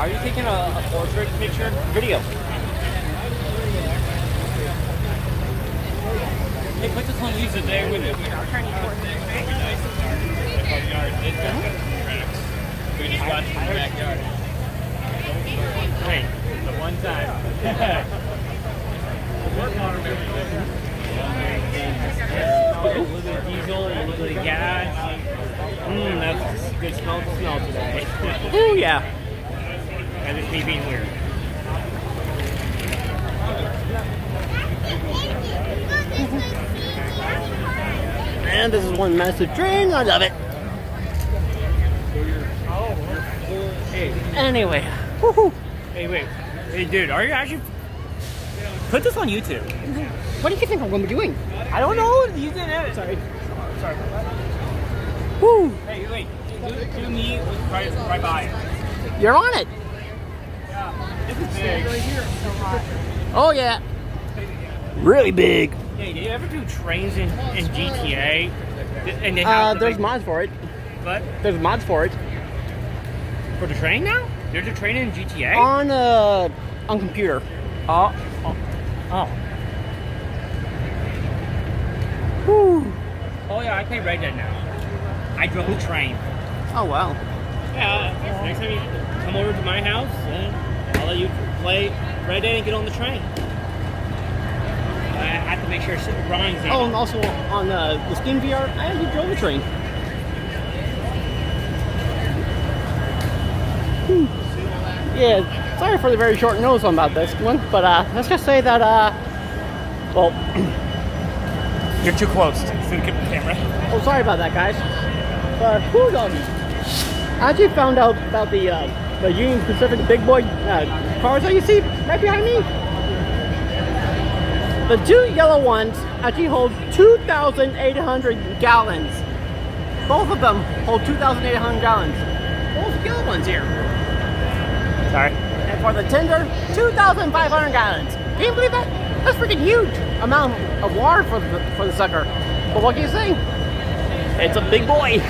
Are you taking a, a portrait picture? Video. Hey, put this on YouTube there with it. I'm trying to record this. Backyard. It's got mm-hmm. tracks. We just watched in the backyard. Wait, the one time. A little bit of diesel, a little bit of gas. Mmm, that's a good smell to smell today. Ooh, yeah. And it's me being weird. And this is one massive train. I love it. Anyway. Woohoo. hey, wait. Hey, dude, are you actually... Put this on YouTube. What do you think I'm going to be doing? I don't know. You didn't have it. Sorry. Sorry. Woo. Hey, wait. Do, do me right, right by it. You're on it. This. Oh, yeah. Really big. Hey, do you ever do trains in, in GTA? And they Uh, have the there's big- mods for it. What? There's mods for it. For the train now? There's a train in GTA? On, uh, on computer. Oh. Oh. Oh. Woo. Oh, yeah, I play Red Dead now. I drove a train. Oh, wow. Yeah, next time you come over to my house, uh, I'll let you play Red Dead and get on the train. I have to make sure it rhymes. Oh, and also on uh, the Steam VR, I actually drove the train. Hmm. Yeah, sorry for the very short notice on about this one, but uh, let's just say that, uh, well, You're too close to the camera. oh, sorry about that, guys. But who doggy? I actually found out about the uh, the Union Pacific big boy uh, cars that you see right behind me. The two yellow ones actually hold 2,800 gallons. Both of them hold 2,800 gallons. Both yellow ones here. Sorry. And for the tender, 2,500 gallons. Can you believe that? That's freaking huge amount of water for the, for the sucker. But what can you say? It's a big boy.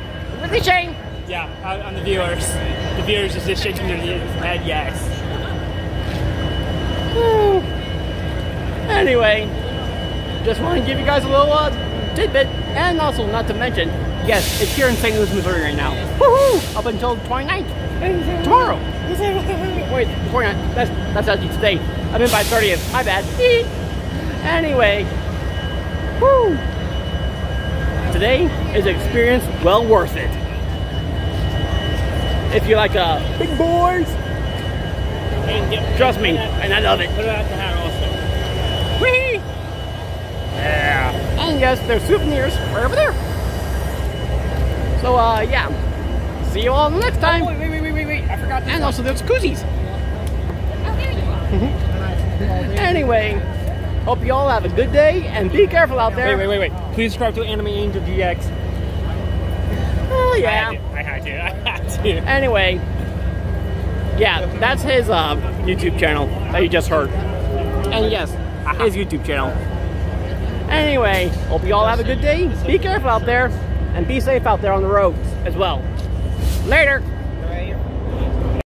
Really, Shane? Yeah, on the viewers. The viewers is just shaking their head yes. Anyway, just want to give you guys a little uh, tidbit, and also not to mention, yes, it's here in St. Louis, Missouri right now. Woohoo! Up until the 29th. Tomorrow. Wait, the 29th. That's, that's actually today. I'm in by 30th. My bad. anyway. Woo! Today is experience well worth it. If you like uh, big boys, And get, trust me, and I love it. Put it out the hat also. Whee! Yeah. And yes, there's souvenirs right over there. So, uh, yeah. See you all next time. Oh, wait, wait, wait, wait, wait, wait. I forgot this. And also, there's koozies. Anyway, hope you all have a good day and be careful out there. Wait, wait, wait, wait. Please subscribe to Anime Angel GX. Oh, I yeah. had to. I had to. I had to. Anyway, yeah, that's his uh, YouTube channel that you just heard. And yes, his YouTube channel. Anyway, hope you all have a good day. Be careful out there and be safe out there on the roads as well. Later.